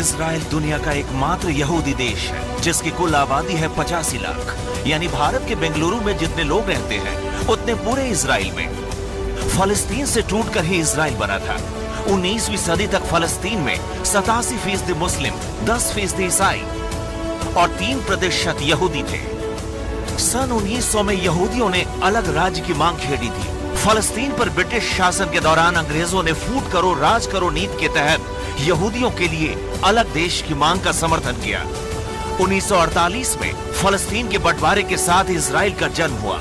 Israel दुनिया का एकमात्र यहूदी देश है, जिसकी कुल आबादी है पचासी लाख। यानी भारत के बेंगलुरु में जितने लोग रहते हैं, उतने पूरे इसराइल में। फलस्तीन से टूटकर ही इसराइल बना था। 19वीं सदी तक फलस्तीन में सतासी फ़ीसदी मुस्लिम 10 फ़ीसदी ईसाई और तीन प्रतिशत यहूदी थे। सन 1900 में यहूदियों ने अलग राज्य की मांग छेड़ी थी। फलस्तीन पर ब्रिटिश शासन के दौरान अंग्रेज़ों ने फूट करो राज करो नीति के तहत यहूदियों के लिए अलग देश की मांग का समर्थन किया। 1948 में फलस्तीन के बंटवारे के साथ इसराइल का जन्म हुआ।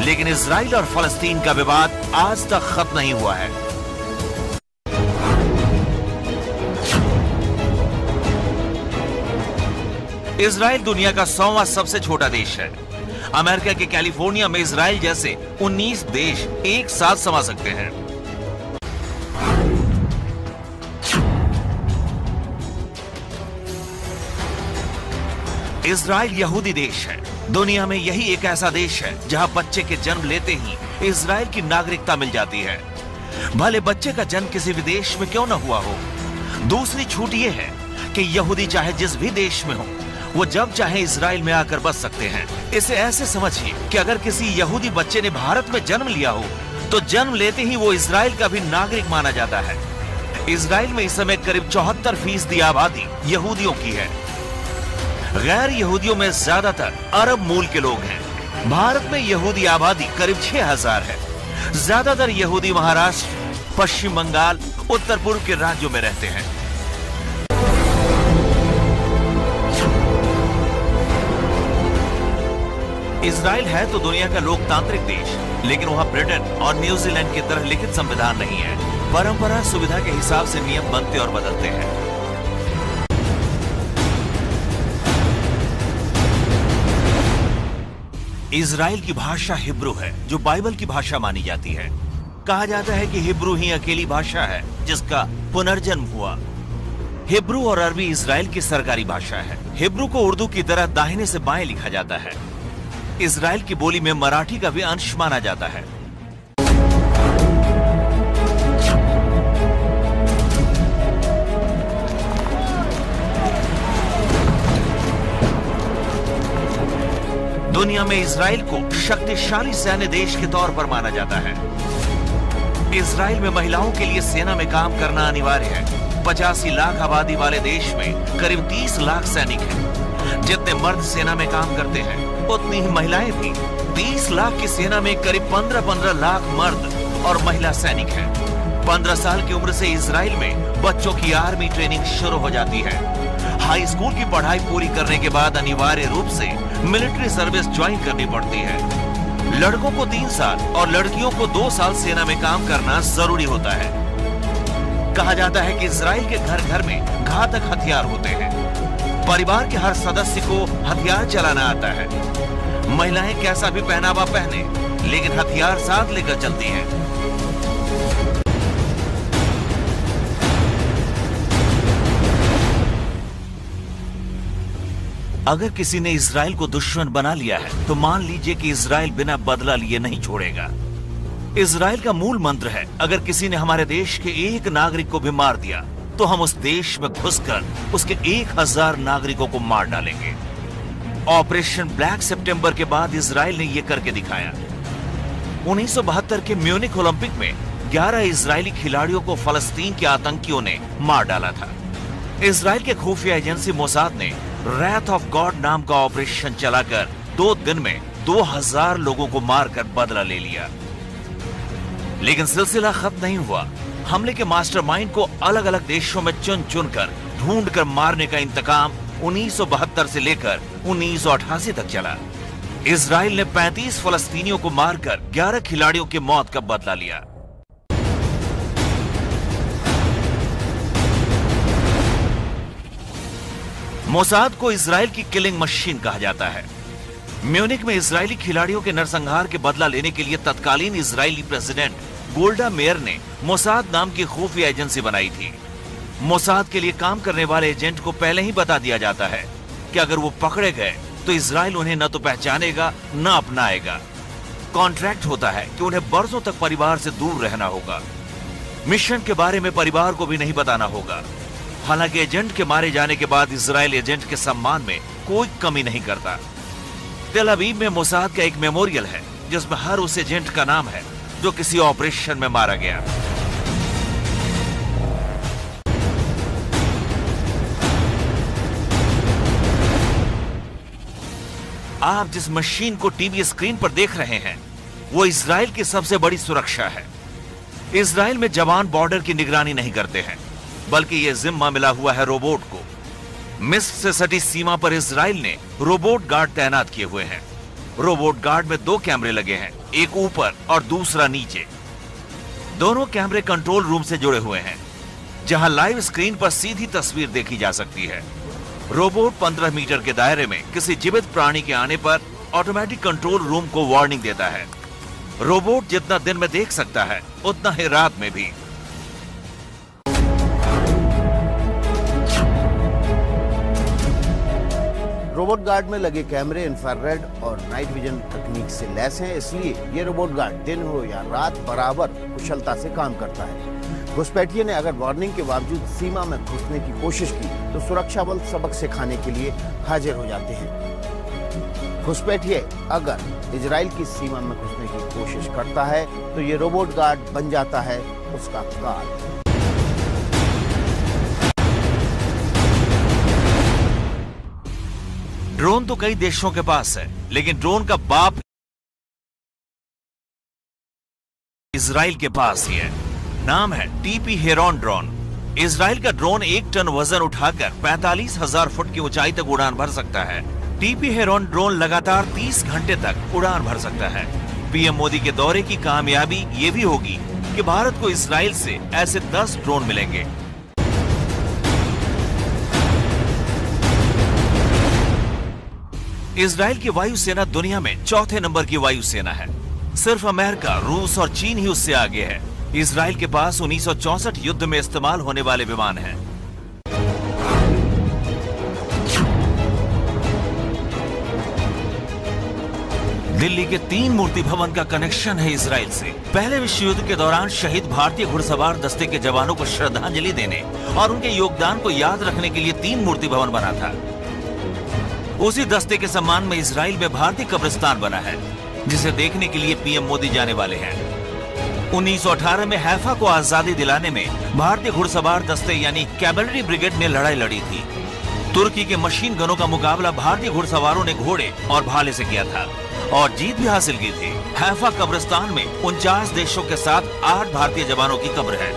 लेकिन इसराइल और फलस्तीन का विवाद आज तक खत्म नहीं हुआ है। इसराइल दुनिया का सौवा सबसे छोटा देश है। अमेरिका के कैलिफ़ोर्निया में इसराइल जैसे 19 देश एक साथ समा सकते हैं। इसराइल यहूदी देश है। दुनिया में यही एक ऐसा देश है, जहाँ बच्चे के जन्म लेते ही इसराइल की नागरिकता मिल जाती है। भले बच्चे का जन्म किसी विदेश में क्यों न हुआ हो, दूसरी छूट यह है कि यहूदी चाहे जिस भी देश में हो, वो जब चाहे इसराइल में आकर बस सकते हैं। इसे ऐसे समझिए कि अगर किसी यहूदी बच्चे ने भारत में जन्म लिया हो तो जन्म लेते ही वो इसराइल का भी नागरिक माना जाता है। इसराइल में इस समय करीब चौहत्तर फ़ीसदी आबादी यहूदियों की है। गैर यहूदियों में ज़्यादातर अरब मूल के लोग हैं। भारत में यहूदी आबादी करीब 6000 है। ज़्यादातर यहूदी महाराष्ट्र, पश्चिम बंगाल, उत्तर पूर्व के राज्यों में रहते हैं। इसराइल है तो दुनिया का लोकतांत्रिक देश, लेकिन वहाँ ब्रिटेन और न्यूजीलैंड की तरह लिखित संविधान नहीं है। परंपरा सुविधा के हिसाब से नियम बनते और बदलते हैं। इसराइल की भाषा हिब्रू है, जो बाइबल की भाषा मानी जाती है। कहा जाता है कि हिब्रू ही अकेली भाषा है, जिसका पुनर्जन्म हुआ। हिब्रू और अरबी इसराइल की सरकारी भाषा है। हिब्रू को उर्दू की तरह दाहिने से बाएँ लिखा जाता है। इसराइल की बोली में मराठी का भी अंश माना जाता है। दुनिया में इसराइल को शक्तिशाली सैन्य देश के तौर पर माना जाता है। इसराइल में महिलाओं के लिए सेना में काम करना अनिवार्य है। पचासी लाख आबादी वाले देश में करीब 30 लाख सैनिक हैं। जितने मर्द सेना में काम करते हैं, उतनी ही महिलाएँ भी। 20 लाख की सेना में करीब 15-15 लाख मर्द और महिला सैनिक हैं। 15 साल की उम्र से इसराइल में बच्चों की आर्मी ट्रेनिंग शुरू हो जाती है। हाई स्कूल की पढ़ाई पूरी करने के बाद अनिवार्य रूप से मिलिट्री सर्विस ज्वाइन करनी पड़ती है। लड़कों को तीन साल और लड़कियों को दो साल सेना में काम करना ज़रूरी होता है। कहा जाता है कि इसराइल के घर घर में घातक हथियार होते हैं। परिवार के हर सदस्य को हथियार चलाना आता है। महिलाएँ कैसा भी पहनावा पहने, लेकिन हथियार साथ लेकर चलती हैं। अगर किसी ने इसराइल को दुश्मन बना लिया है तो मान लीजिए कि इसराइल बिना बदला लिए नहीं छोड़ेगा। इसराइल का मूल मंत्र है, अगर किसी ने हमारे देश के एक नागरिक को भी मार दिया तो हम उस देश में घुसकर उसके एक हज़ार नागरिकों को मार डालेंगे। ऑपरेशन ब्लैक सितंबर के बाद इसराइल ने यह करके दिखाया। 1972 के म्यूनिक ओलंपिक में 11 इजरायली खिलाड़ियों को फलस्तीन के आतंकियों ने मार डाला था। इसराइल के खुफिया एजेंसी मोसाद ने रैथ ऑफ़ गॉड नाम का ऑपरेशन चलाकर दो दिन में 2000 लोगों को मारकर बदला ले लिया। लेकिन सिलसिला खत्म नहीं हुआ। हमले के मास्टरमाइंड को अलग अलग देशों में चुन चुन कर ढूंढ कर मारने का इंतकाम 1972 से लेकर 1988 तक चला। इसराइल ने 35 फलस्तीनियों को मारकर 11 खिलाड़ियों की मौत का बदला लिया। मोसाद को इसराइल की किलिंग मशीन कहा जाता है। म्यूनिक में इसराइली खिलाड़ियों के नरसंहार के बदला लेने के लिए तत्कालीन इसराइली प्रेसिडेंट गोल्डा मेयर ने मोसाद नाम की खुफिया एजेंसी बनाई थी। मोसाद के लिए काम करने वाले एजेंट को पहले ही बता दिया जाता है कि अगर वो पकड़े गए तो इसराइल उन्हें न तो पहचानेगा, न अपनाएगा। कॉन्ट्रैक्ट होता है कि उन्हें बरसों तक परिवार से दूर रहना होगा। मिशन के बारे में परिवार को भी नहीं बताना होगा। हालाँकि एजेंट के मारे जाने के बाद इसराइल एजेंट के सम्मान में कोई कमी नहीं करता। तेल अबीब में मोसाद का एक मेमोरियल है, जिसमें हर उस एजेंट का नाम है, जो किसी ऑपरेशन में मारा गया। आप जिस मशीन को टीवी स्क्रीन पर देख रहे हैं, वो इसराइल की सबसे बड़ी सुरक्षा है। इसराइल में जवान बॉर्डर की निगरानी नहीं करते हैं। बल्कि ये जिम्मा मिला हुआ है रोबोट को। मिस्र से सटी सीमा पर इसराइल ने रोबोट गार्ड तैनात किए हुए हैं। रोबोट गार्ड में दो कैमरे लगे हैं, एक ऊपर और दूसरा नीचे। दोनों कैमरे कंट्रोल रूम से जुड़े हुए हैं, जहाँ लाइव स्क्रीन पर सीधी तस्वीर देखी जा सकती है। रोबोट 15 मीटर के दायरे में किसी जीवित प्राणी के आने पर ऑटोमेटिक कंट्रोल रूम को वार्निंग देता है। रोबोट जितना दिन में देख सकता है, उतना ही रात में भी। रोबोट गार्ड में लगे कैमरे इंफ्रारेड और नाइट विजन तकनीक से लैस हैं, इसलिए ये रोबोट गार्ड दिन हो या रात बराबर कुशलता से काम करता है। घुसपैठिए ने अगर वार्निंग के बावजूद सीमा में घुसने की कोशिश की तो सुरक्षा बल सबक सिखाने के लिए हाजिर हो जाते हैं। घुसपैठिए अगर इसराइल की सीमा में घुसने की कोशिश करता है तो ये रोबोट गार्ड बन जाता है उसका काल। ड्रोन तो कई देशों के पास है, लेकिन ड्रोन का बाप इसराइल के पास ही है। नाम है टीपी हेरॉन ड्रोन। इसराइल का ड्रोन एक टन वज़न उठाकर पैंतालीस हज़ार फुट की ऊंचाई तक उड़ान भर सकता है। टीपी हेरॉन ड्रोन लगातार 30 घंटे तक उड़ान भर सकता है। पीएम मोदी के दौरे की कामयाबी ये भी होगी कि भारत को इसराइल से ऐसे 10 ड्रोन मिलेंगे। इसराइल की वायुसेना दुनिया में चौथे नंबर की वायुसेना है। सिर्फ़ अमेरिका, रूस और चीन ही उससे आगे है। इसराइल के पास 1964 युद्ध में इस्तेमाल होने वाले विमान हैं। दिल्ली के तीन मूर्ति भवन का कनेक्शन है इसराइल से। पहले विश्व युद्ध के दौरान शहीद भारतीय घुड़सवार दस्ते के जवानों को श्रद्धांजलि देने और उनके योगदान को याद रखने के लिए तीन मूर्ति भवन बना था। उसी दस्ते के सम्मान में इसराइल में भारतीय कब्रिस्तान बना है, जिसे देखने के लिए पीएम मोदी जाने वाले हैं। 1918 में हैफा को आज़ादी दिलाने में भारतीय घुड़सवार दस्ते यानी कैबलरी ब्रिगेड ने लड़ाई लड़ी थी। तुर्की के मशीन गनों का मुकाबला भारतीय घुड़सवारों ने घोड़े और भाले से किया था और जीत भी हासिल की थी। हैफा कब्रिस्तान में उनचास देशों के साथ आठ भारतीय जवानों की कब्र है।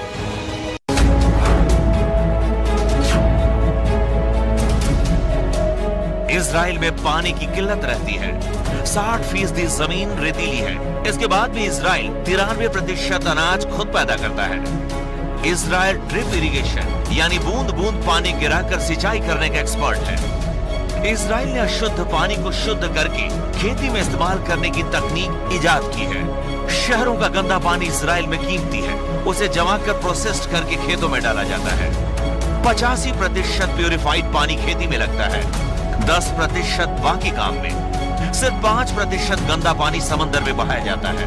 इसराइल में पानी की किल्लत रहती है। 60 फ़ीसदी ज़मीन रेतीली है। इसके बाद भी इसराइल तिरानवे प्रतिशत अनाज खुद पैदा करता है। इसराइल ड्रिप इरिगेशन, यानी बूंद बूंद पानी गिराकर सिंचाई करने का एक्सपर्ट है। इसराइल ने अशुद्ध पानी को शुद्ध करके खेती में इस्तेमाल करने की तकनीक इजाद की है। शहरों का गंदा पानी इसराइल में कीमती है। उसे जमा कर प्रोसेस्ड करके खेतों में डाला जाता है। पचासी प्रतिशत प्योरिफाइड पानी खेती में लगता है। दस प्रतिशत बाकी काम में। सिर्फ़ पाँच प्रतिशत गंदा पानी समंदर में बहाया जाता है।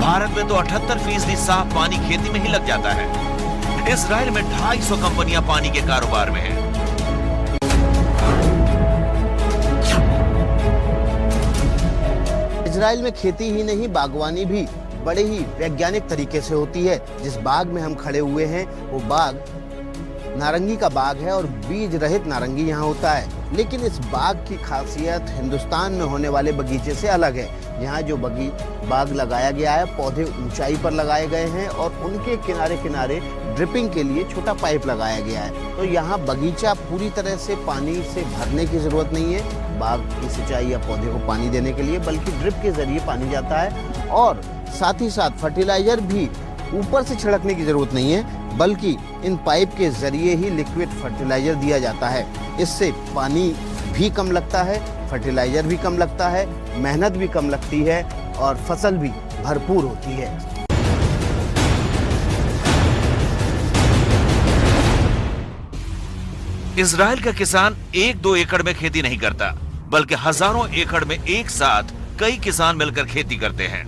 भारत में तो अठहत्तर फ़ीसदी साफ़ पानी खेती में ही लग जाता है। इसराइल में 250 कंपनियाँ पानी के कारोबार में हैं। इसराइल में खेती ही नहीं, बागवानी भी बड़े ही वैज्ञानिक तरीके से होती है। जिस बाग में हम खड़े हुए हैं, वो बाग नारंगी का बाग है और बीज रहित नारंगी यहाँ होता है। लेकिन इस बाग की खासियत हिंदुस्तान में होने वाले बगीचे से अलग है। यहाँ जो बगी बाग लगाया गया है, पौधे ऊंचाई पर लगाए गए हैं और उनके किनारे किनारे ड्रिपिंग के लिए छोटा पाइप लगाया गया है। तो यहाँ बगीचा पूरी तरह से पानी से भरने की ज़रूरत नहीं है। बाग की सिंचाई या पौधे को पानी देने के लिए, बल्कि ड्रिप के ज़रिए पानी जाता है। और साथ ही साथ फर्टिलाइज़र भी ऊपर से छिड़कने की ज़रूरत नहीं है। बल्कि इन पाइप के ज़रिए ही लिक्विड फर्टिलाइज़र दिया जाता है। इससे पानी भी कम लगता है फर्टिलाइज़र भी कम लगता है, मेहनत भी कम लगती है और फ़सल भी भरपूर होती है। इसराइल का किसान एक दो एकड़ में खेती नहीं करता, बल्कि हज़ारों एकड़ में एक साथ कई किसान मिलकर खेती करते हैं।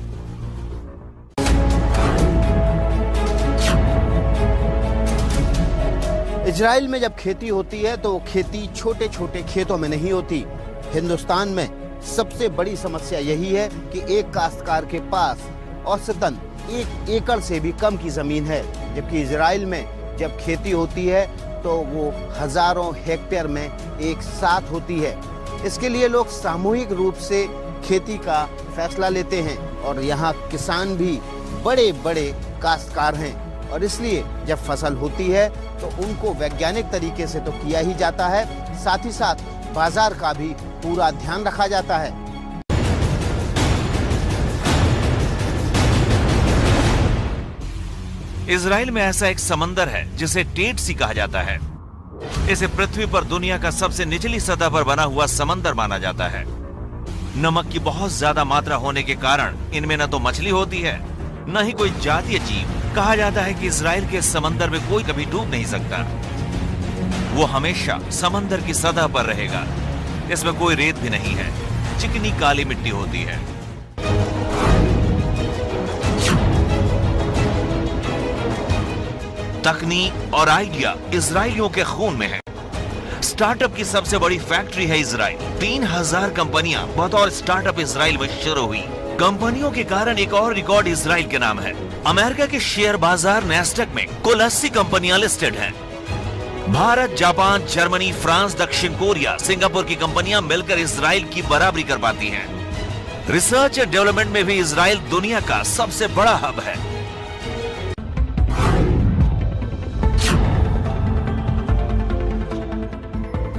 इसराइल में जब खेती होती है तो खेती छोटे छोटे खेतों में नहीं होती। हिंदुस्तान में सबसे बड़ी समस्या यही है कि एक काश्तकार के पास औसतन एक एकड़ से भी कम की ज़मीन है। जबकि इसराइल में जब खेती होती है तो वो हज़ारों हेक्टेयर में एक साथ होती है। इसके लिए लोग सामूहिक रूप से खेती का फैसला लेते हैं और यहाँ किसान भी बड़े बड़े काश्तकार हैं। और इसलिए जब फ़सल होती है तो उनको वैज्ञानिक तरीके से तो किया ही जाता है। साथ ही साथ बाज़ार का भी पूरा ध्यान रखा जाता है। इसराइल में ऐसा एक समंदर है, जिसे टेट सी कहा जाता है। इसे पृथ्वी पर दुनिया का सबसे निचली सतह पर बना हुआ समंदर माना जाता है। नमक की बहुत ज़्यादा मात्रा होने के कारण इनमें न तो मछली होती है, न ही कोई जातीय जीव। कहा जाता है कि इसराइल के समंदर में कोई कभी डूब नहीं सकता। वो हमेशा समंदर की सतह पर रहेगा। इसमें कोई रेत भी नहीं है। चिकनी काली मिट्टी होती है। तकनीक और आइडिया इसराइलियों के खून में है। स्टार्टअप की सबसे बड़ी फैक्ट्री है इसराइल तीन हज़ार कंपनियाँ बतौर स्टार्टअप इसराइल में शुरू हुई। कंपनियों के कारण एक और रिकॉर्ड इसराइल के नाम है। अमेरिका के शेयर बाज़ार नेस्टक में कुल अस्सी कंपनियाँ लिस्टेड हैं। भारत, जापान, जर्मनी, फ्रांस, दक्षिण कोरिया, सिंगापुर की कंपनियाँ मिलकर इसराइल की बराबरी कर पाती हैं। रिसर्च एंड डेवलपमेंट में भी इसराइल दुनिया का सबसे बड़ा हब है।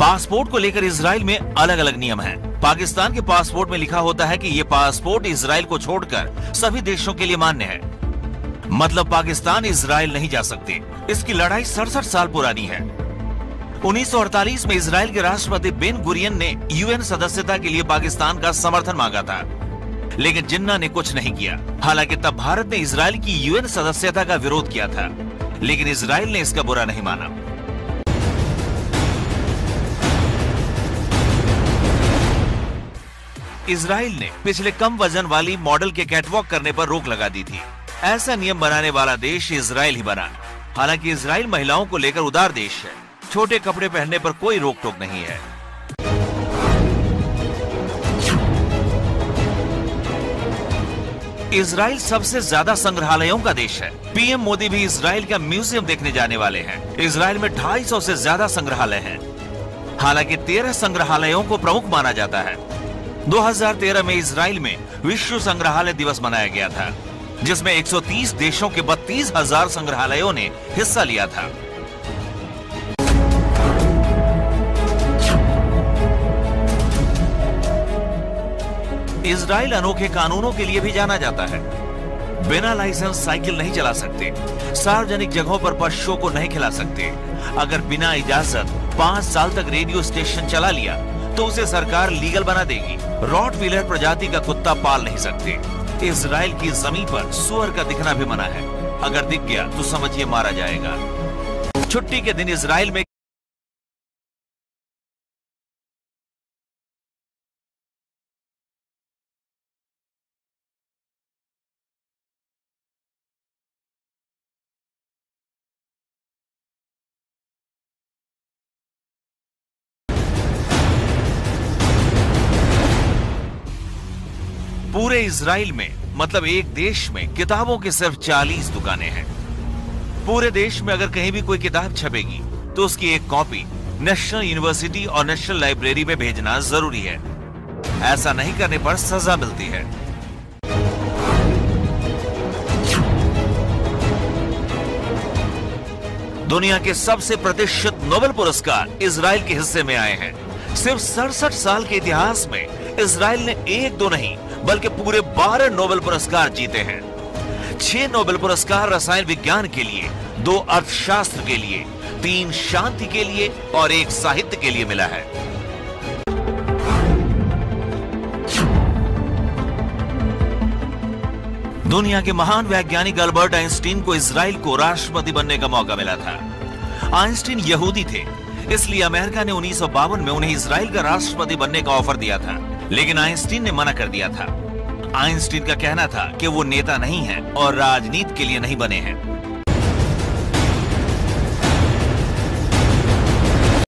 पासपोर्ट को लेकर इसराइल में अलग अलग नियम हैं। पाकिस्तान के पासपोर्ट में लिखा होता है कि ये पासपोर्ट इसराइल को छोड़कर सभी देशों के लिए मान्य है। मतलब पाकिस्तान इसराइल नहीं जा सकते। इसकी लड़ाई सड़सठ साल पुरानी है। 1948 में इसराइल के राष्ट्रपति बेन गुरियन ने यूएन सदस्यता के लिए पाकिस्तान का समर्थन मांगा था। लेकिन जिन्ना ने कुछ नहीं किया। हालाँकि तब भारत ने इसराइल की यूएन सदस्यता का विरोध किया था। लेकिन इसराइल ने इसका बुरा नहीं माना। इसराइल ने पिछले कम वज़न वाली मॉडल के कैटवॉक करने पर रोक लगा दी थी। ऐसा नियम बनाने वाला देश इसराइल ही बना। हालाँकि इसराइल महिलाओं को लेकर उदार देश है। छोटे कपड़े पहनने पर कोई रोक टोक नहीं है। इसराइल सबसे ज़्यादा संग्रहालयों का देश है। पीएम मोदी भी इसराइल का म्यूज़ियम देखने जाने वाले हैं। इसराइल में 250 से ज़्यादा संग्रहालय हैं। हालाँकि 13 संग्रहालयों को प्रमुख माना जाता है। 2013 में इसराइल में विश्व संग्रहालय दिवस मनाया गया था, जिसमें 130 देशों के बत्तीस हज़ार संग्रहालयों ने हिस्सा लिया था। इसराइल अनोखे कानूनों के लिए भी जाना जाता है। बिना लाइसेंस साइकिल नहीं चला सकते, सार्वजनिक जगहों पर पशुओं को नहीं खिला सकते। अगर बिना इजाज़त पाँच साल तक रेडियो स्टेशन चला लिया तो उसे सरकार लीगल बना देगी। रॉट व्हीलर प्रजाति का कुत्ता पाल नहीं सकते। इसराइल की ज़मीन पर सुअर का दिखना भी मना है। अगर दिख गया तो समझिए मारा जाएगा। छुट्टी के दिन इसराइल में पूरे इसराइल में मतलब एक देश में, किताबों की सिर्फ़ 40 दुकानें हैं। पूरे देश में अगर कहीं भी कोई किताब छपेगी तो उसकी एक कॉपी नेशनल यूनिवर्सिटी और नेशनल लाइब्रेरी में भेजना ज़रूरी है। ऐसा नहीं करने पर सजा मिलती है। दुनिया के सबसे प्रतिष्ठित नोबेल पुरस्कार इसराइल के हिस्से में आए हैं। सिर्फ़ सड़सठ साल के इतिहास में इसराइल ने एक दो नहीं बल्कि पूरे बारह नोबेल पुरस्कार जीते हैं। छह नोबेल पुरस्कार रसायन विज्ञान के लिए, दो अर्थशास्त्र के लिए, तीन शांति के लिए और एक साहित्य के लिए मिला है। दुनिया के महान वैज्ञानिक अल्बर्ट आइंस्टीन को इसराइल को राष्ट्रपति बनने का मौका मिला था। आइंस्टीन यहूदी थे, इसलिए अमेरिका ने उन्नीस सौ बावन में उन्हें इसराइल का राष्ट्रपति बनने का ऑफ़र दिया था। लेकिन आइंस्टीन ने मना कर दिया था। आइंस्टीन का कहना था कि वो नेता नहीं है और राजनीति के लिए नहीं बने हैं।